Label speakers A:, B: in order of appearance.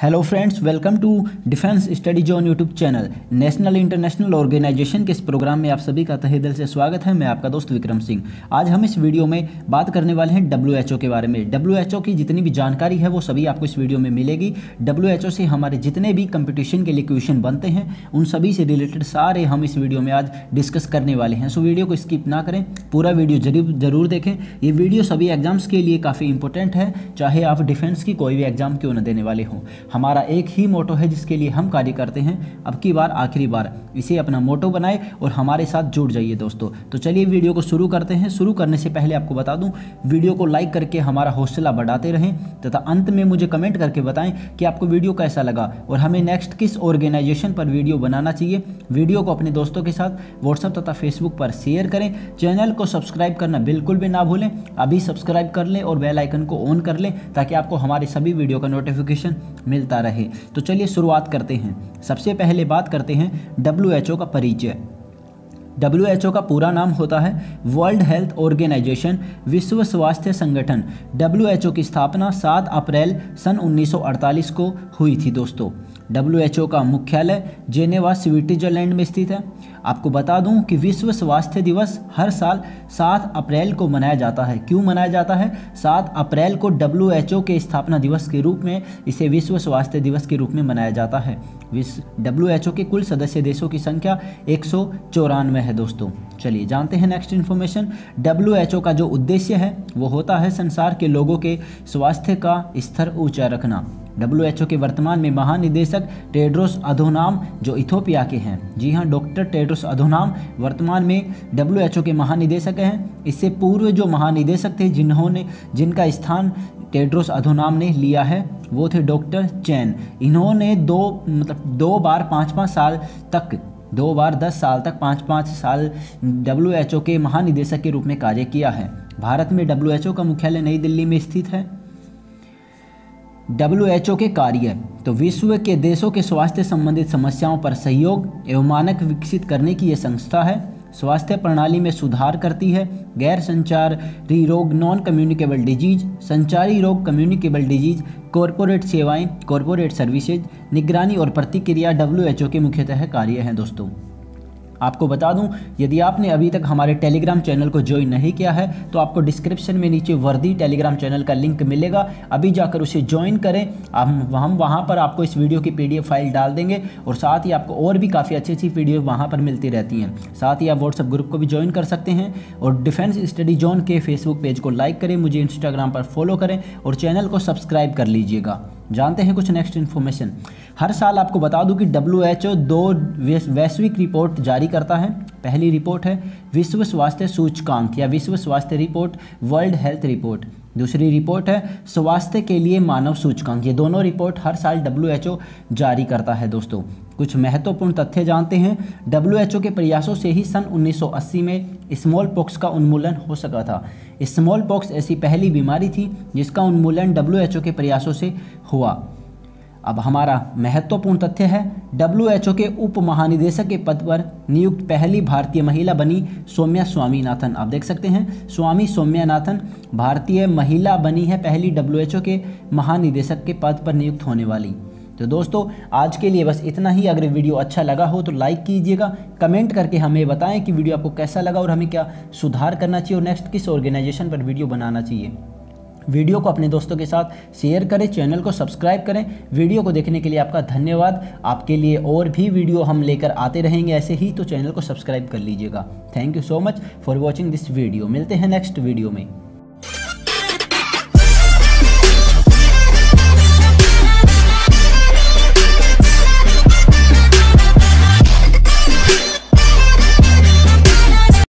A: Hello friends welcome to defence study zone YouTube channel national international organisation के इस programme में आप सभी का तहे दिल से स्वागत है। मैं आपका दोस्त विक्रम सिंह। आज हम इस वीडियो में बात करने वाले हैं डब्ल्यूएचओ के बारे में। डब्ल्यूएचओ की जितनी भी जानकारी है, वो सभी आपको इस वीडियो में मिलेगी। WHO से हमारे जितने भी कंपटिशन के लिए क्वेश्चन बनते हैं, उन सभी से रिलेटेड सारे हम इस वीडियो में आज डिस्कस करने वाले हैं। सो वीडियो को स्किप ना करें। पूरा वीडियो ज़रूर ज़रूर देखें। ये वीडियो सभी एग्ज़ाम्स के लिए काफ़ी इंपॉर्टेंट है। चाहे आप डिफेंस की कोई भी एग्ज़ाम क्यों न देने वाले हों। हमारा एक ही मोटो है जिसके लिए हम कार्य करते हैं। अब की बार, आखिरी बार। इसे अपना मोटो बनाए और हमारे साथ जुड़ जाइए दोस्तों। तो चलिए वीडियो को शुरू करते हैं। शुरू करने से पहले आपको बता दूँ, वीडियो को लाइक करके हमारा हौसला बढ़ाते रहें तथा अंत में मुझे कमेंट करके बताएँ कि आपको वीडियो कैसा लगा और हमें नेक्स्ट किस ऑर्गेनाइजेशन पर वीडियो बनाना चाहिए। वीडियो को अपने दोस्तों के साथ व्हाट्सअप तथा फेसबुक पर शेयर करें। चैनल को सब्सक्राइब करना बिल्कुल भी ना भूलें। अभी सब्सक्राइब कर लें और बेल आइकन को ऑन कर लें ताकि आपको हमारे सभी वीडियो का नोटिफिकेशन मिलता रहे। तो चलिए शुरुआत करते हैं। सबसे पहले बात करते हैं डब्ल्यूएचओ का परिचय। WHO का पूरा नाम होता है वर्ल्ड हेल्थ ऑर्गेनाइजेशन विश्व स्वास्थ्य संगठन। WHO की स्थापना 7 अप्रैल सन 1948 को हुई थी, दोस्तों। डब्ल्यूएचओ का मुख्यालय जेनेवा स्विट्जरलैंड में स्थित है। आपको बता दूँ कि विश्व स्वास्थ्य दिवस हर साल 7 अप्रैल को मनाया जाता है। क्यों मनाया जाता है? 7 अप्रैल को डब्ल्यू के स्थापना दिवस के रूप में, इसे विश्व स्वास्थ्य दिवस के रूप में मनाया जाता है। विश्व WHO के कुल सदस्य देशों की संख्या एक सौ चौरानवे है दोस्तों। चलिए जानते हैं नेक्स्ट इन्फॉर्मेशन डब्ल्यू का जो उद्देश्य है, वो होता है संसार के लोगों के स्वास्थ्य का स्तर ऊँचा रखना। डब्ल्यूएचओ के वर्तमान में महानिदेशक टेड्रोस अधोनाम जो इथोपिया के हैं। जी हाँ डॉक्टर टेड्रोस अधोनाम वर्तमान में डब्ल्यूएचओ के महानिदेशक हैं। इससे पूर्व जो महानिदेशक थे, जिन्होंने जिनका स्थान टेड्रोस अधोनाम ने लिया है, वो थे डॉक्टर चैन। इन्होंने दो मतलब दो बार पाँच पाँच साल तक दो बार दस साल तक पाँच पाँच साल डब्ल्यू के महानिदेशक के रूप में कार्य किया है। भारत में डब्ल्यूएचओ का मुख्यालय नई दिल्ली में स्थित है। WHO के कार्य तो विश्व के देशों के स्वास्थ्य संबंधित समस्याओं पर सहयोग एवं मानक विकसित करने की यह संस्था है। स्वास्थ्य प्रणाली में सुधार करती है। गैर संचारी रोग नॉन कम्युनिकेबल डिज़ीज़ संचारी रोग कम्युनिकेबल डिज़ीज़ कॉरपोरेट सेवाएँ कॉरपोरेट सर्विसेज़ निगरानी और प्रतिक्रिया WHO के मुख्यतः कार्य हैं दोस्तों। आपको बता दूँ, यदि आपने अभी तक हमारे टेलीग्राम चैनल को ज्वाइन नहीं किया है तो आपको डिस्क्रिप्शन में नीचे वर्दी टेलीग्राम चैनल का लिंक मिलेगा। अभी जाकर उसे ज्वाइन करें। हम हम वहाँ पर आपको इस वीडियो की पीडीएफ फ़ाइल डाल देंगे और साथ ही आपको और भी काफ़ी अच्छी अच्छी वीडियो वहाँ पर मिलती रहती हैं। साथ ही आप व्हाट्सअप ग्रुप को भी ज्वाइन कर सकते हैं और डिफेंस स्टडी जोन के फेसबुक पेज को लाइक करें, मुझे इंस्टाग्राम पर फॉलो करें और चैनल को सब्सक्राइब कर लीजिएगा। जानते हैं कुछ नेक्स्ट इन्फॉर्मेशन हर साल आपको बता दूँ कि डब्ल्यू एच ओ दो वैश्विक रिपोर्ट जारी करता है। पहली रिपोर्ट है विश्व स्वास्थ्य सूचकांक या विश्व स्वास्थ्य रिपोर्ट वर्ल्ड हेल्थ रिपोर्ट दूसरी रिपोर्ट है, स्वास्थ्य के लिए मानव सूचकांक। ये दोनों रिपोर्ट हर साल डब्ल्यू जारी करता है दोस्तों। कुछ महत्वपूर्ण तथ्य जानते हैं। डब्ल्यू के प्रयासों से ही सन 1980 में स्मॉल पॉक्स का उन्मूलन हो सका था। स्मॉल पॉक्स ऐसी पहली बीमारी थी जिसका उन्मूलन डब्ल्यू के प्रयासों से हुआ। अब हमारा महत्वपूर्ण तथ्य है डब्ल्यूएचओ के उप महानिदेशक के पद पर नियुक्त पहली भारतीय महिला बनी सौम्या स्वामीनाथन। आप देख सकते हैं, स्वामी सौम्यानाथन भारतीय महिला बनी है पहली डब्ल्यू के महानिदेशक के पद पर नियुक्त होने वाली। तो दोस्तों, आज के लिए बस इतना ही। अगर वीडियो अच्छा लगा हो तो लाइक कीजिएगा, कमेंट करके हमें बताएँ कि वीडियो आपको कैसा लगा और हमें क्या सुधार करना चाहिए और नेक्स्ट किस ऑर्गेनाइजेशन पर वीडियो बनाना चाहिए। वीडियो को अपने दोस्तों के साथ शेयर करें, चैनल को सब्सक्राइब करें। वीडियो को देखने के लिए आपका धन्यवाद। आपके लिए और भी वीडियो हम लेकर आते रहेंगे ऐसे ही तो चैनल को सब्सक्राइब कर लीजिएगा। Thank you so much for watching this video मिलते हैं नेक्स्ट वीडियो में।